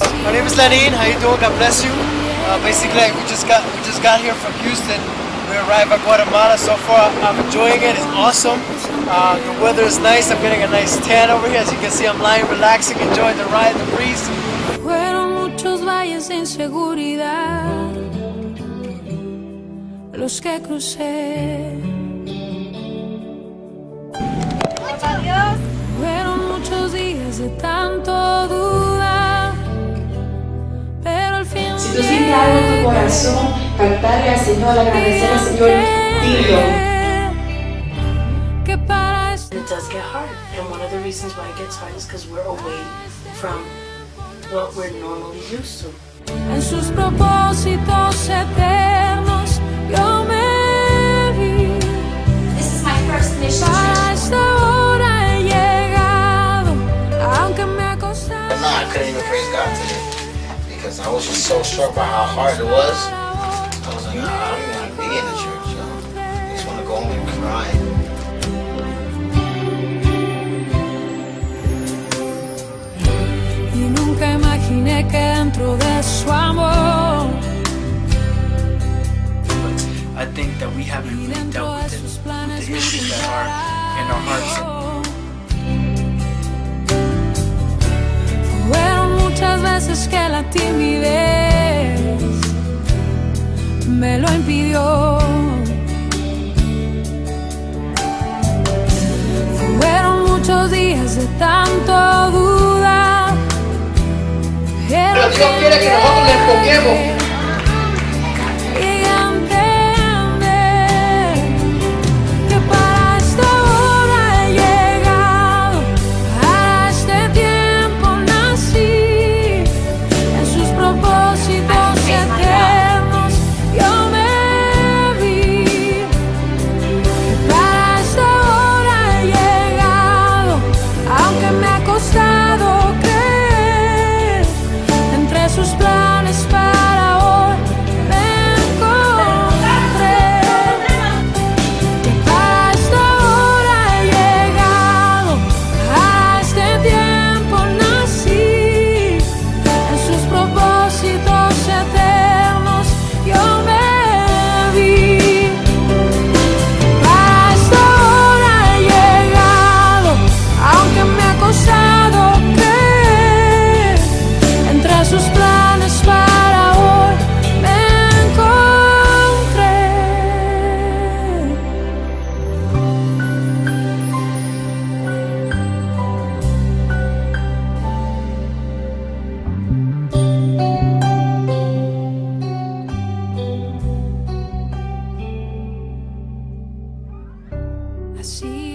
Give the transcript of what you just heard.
My name is Lenin. How you doing? God bless you. Uh, basically, we just got we just got here from Houston. We arrived at Guatemala. So far, I'm enjoying it. It's awesome. Uh, the weather is nice. I'm getting a nice tan over here. As you can see, I'm lying, relaxing, enjoying the ride, the breeze. Fueron muchos valles de inseguridad los que crucé. Fueron muchos días de tanto corazón, cantarle al Señor, agradecer al Señor, dilo. que It does get hard, and one of the reasons why it gets hard is because we're away from what we're normally used to. en sus propósitos eternos I was just so struck by how hard it was. I was like, "Ah, I don't even want to be in the church, yo. I just want to go home and cry. Y nunca imaginé que dentro de su amor I think that we haven't y really dentro dealt de with, it, sus with the issues that are in our hearts. Impidió. Fueron muchos días de tanto dudar. Pero Dios quiere que nosotros le enfoquemos. está. I see